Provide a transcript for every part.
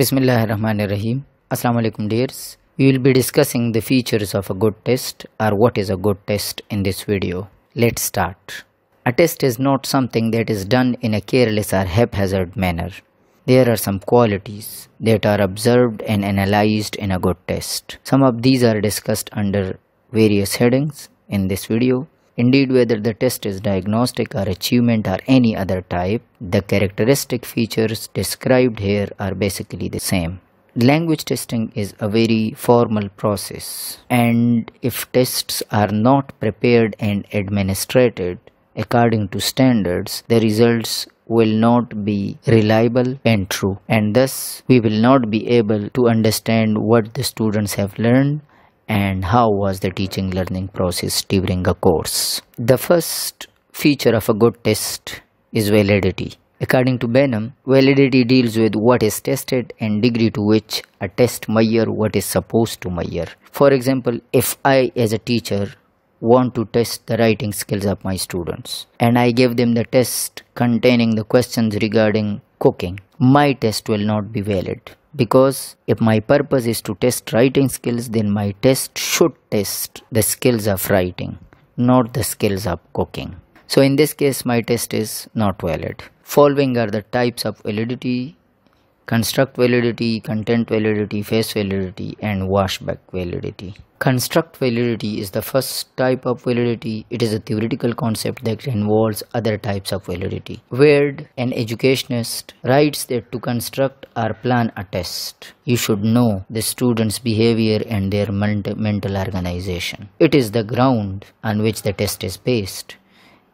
Bismillahirrahmanirrahim. Assalamu alaikum dears. We will be discussing the features of a good test or what is a good test in this video. Let's start. A test is not something that is done in a careless or haphazard manner. There are some qualities that are observed and analyzed in a good test. Some of these are discussed under various headings in this video. Indeed, whether the test is diagnostic or achievement or any other type, the characteristic features described here are basically the same. Language testing is a very formal process, and if tests are not prepared and administered according to standards, the results will not be reliable and true, and thus we will not be able to understand what the students have learned and how was the teaching learning process during a course. The first feature of a good test is validity. According to Benham, validity deals with what is tested and degree to which a test measure what is supposed to measure. For example, if I as a teacher want to test the writing skills of my students and I give them the test containing the questions regarding cooking, my test will not be valid because if my purpose is to test writing skills then my test should test the skills of writing not the skills of cooking. So in this case my test is not valid. Following are the types of validity construct validity content validity face validity and washback validity Construct validity is the first type of validity. It is a theoretical concept that involves other types of validity. Where an educationist writes that to construct or plan a test, you should know the student's behavior and their mental organization. It is the ground on which the test is based.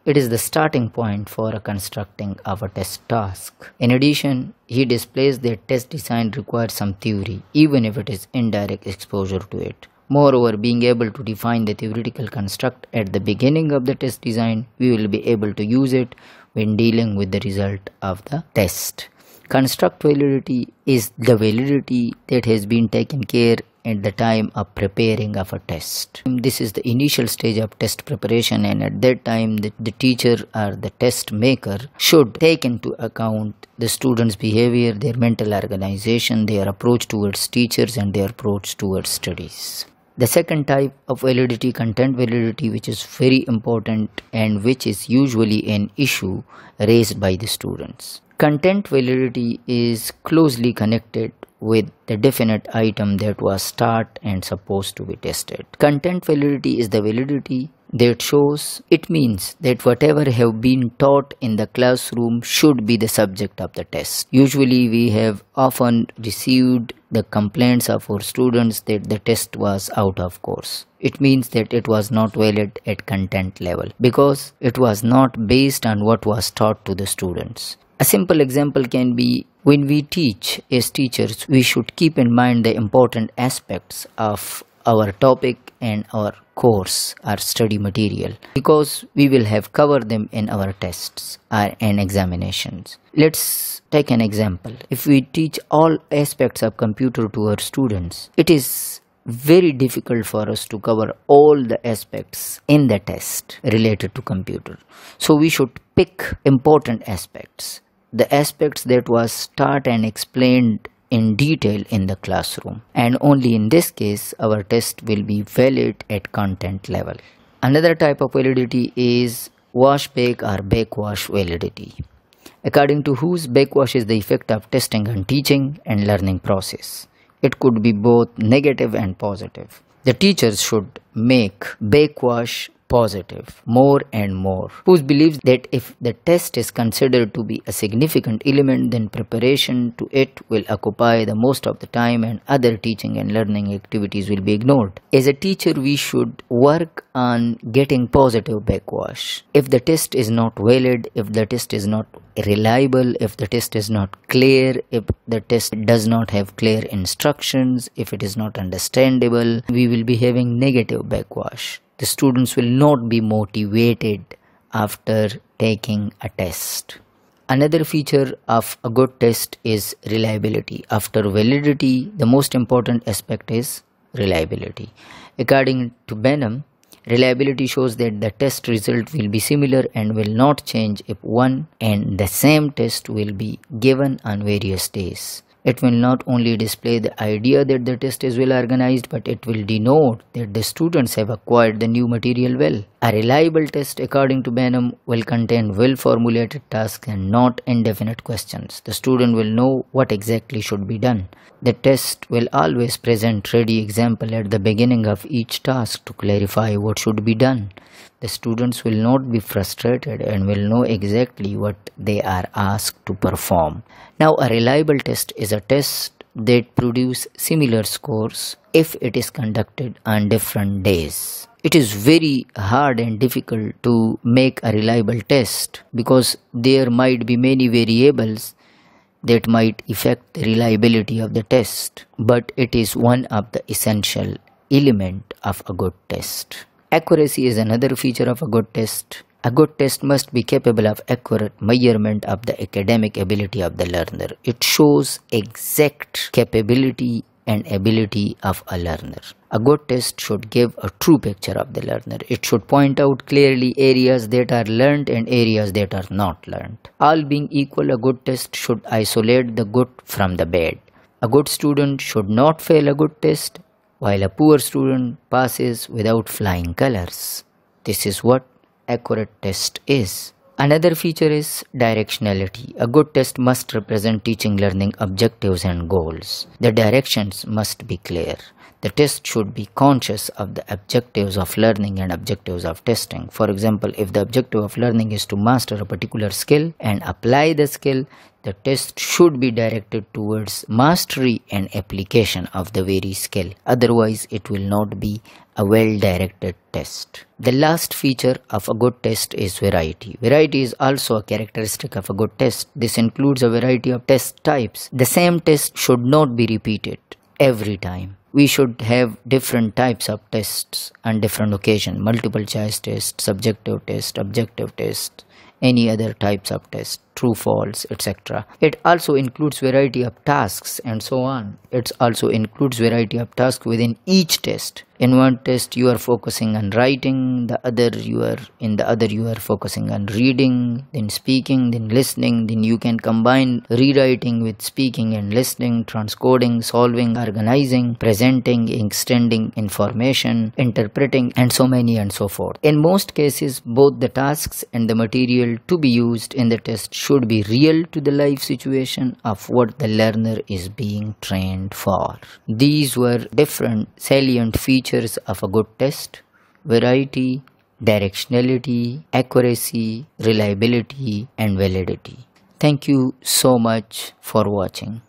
It is the starting point for constructing our test task. In addition, he displays that test design requires some theory, even if it is indirect exposure to it. Moreover, being able to define the theoretical construct at the beginning of the test design, we will be able to use it when dealing with the result of the test. Construct validity is the validity that has been taken care at the time of preparing of a test. This is the initial stage of test preparation and at that time the, the teacher or the test maker should take into account the student's behavior, their mental organization, their approach towards teachers and their approach towards studies. The second type of validity, content validity, which is very important and which is usually an issue raised by the students. Content validity is closely connected with the definite item that was start and supposed to be tested. Content validity is the validity that shows it means that whatever have been taught in the classroom should be the subject of the test. Usually we have often received the complaints of our students that the test was out of course. It means that it was not valid at content level because it was not based on what was taught to the students. A simple example can be when we teach as teachers, we should keep in mind the important aspects of our topic and our course our study material because we will have covered them in our tests and examinations. Let's take an example. If we teach all aspects of computer to our students it is very difficult for us to cover all the aspects in the test related to computer. So we should pick important aspects the aspects that was taught and explained in detail in the classroom and only in this case our test will be valid at content level. Another type of validity is washback or backwash validity. According to Hughes backwash is the effect of testing on teaching and learning process. It could be both negative and positive. The teachers should make backwash positive more and more. Hughes believes that if the test is considered to be a significant element then preparation to it will occupy the most of the time and other teaching and learning activities will be ignored. As a teacher we should work on getting positive backwash. If the test is not valid if the test is not reliable if the test is not clear if the test does not have clear instructions if it is not understandable we will be having negative backwash the students will not be motivated after taking a test. Another feature of a good test is reliability. After validity, the most important aspect is reliability. According to Benham, reliability shows that the test result will be similar and will not change if one and the same test will be given on various days. It will not only display the idea that the test is well organized, but it will denote that the students have acquired the new material well. A reliable test, according to Benham, will contain well formulated tasks and not indefinite questions. The student will know what exactly should be done. The test will always present ready example at the beginning of each task to clarify what should be done. The students will not be frustrated and will know exactly what they are asked to perform. Now a reliable test is a test that produce similar scores if it is conducted on different days. It is very hard and difficult to make a reliable test because there might be many variables that might affect the reliability of the test, but it is one of the essential element of a good test. Accuracy is another feature of a good test. A good test must be capable of accurate measurement of the academic ability of the learner. It shows exact capability and ability of a learner. A good test should give a true picture of the learner. It should point out clearly areas that are learned and areas that are not learned. All being equal, a good test should isolate the good from the bad. A good student should not fail a good test while a poor student passes without flying colors. This is what accurate test is. Another feature is directionality. A good test must represent teaching learning objectives and goals. The directions must be clear. The test should be conscious of the objectives of learning and objectives of testing. For example, if the objective of learning is to master a particular skill and apply the skill, the test should be directed towards mastery and application of the very skill. Otherwise, it will not be a well-directed test. The last feature of a good test is variety. Variety is also a characteristic of a good test. This includes a variety of test types. The same test should not be repeated every time we should have different types of tests on different occasion. Multiple choice test subjective test objective test any other types of test true false etc it also includes variety of tasks and so on. It also includes variety of tasks within each test. In one test you are focusing on writing the other you are in the other you are focusing on reading then speaking then listening. Then you can combine rewriting with speaking and listening transcoding solving organizing presenting extending information interpreting and so many and so forth. In most cases both the tasks and the material to be used in the test should be real to the life situation of what the learner is being trained for these were different salient features of a good test variety, directionality, accuracy, reliability, and validity. Thank you so much for watching.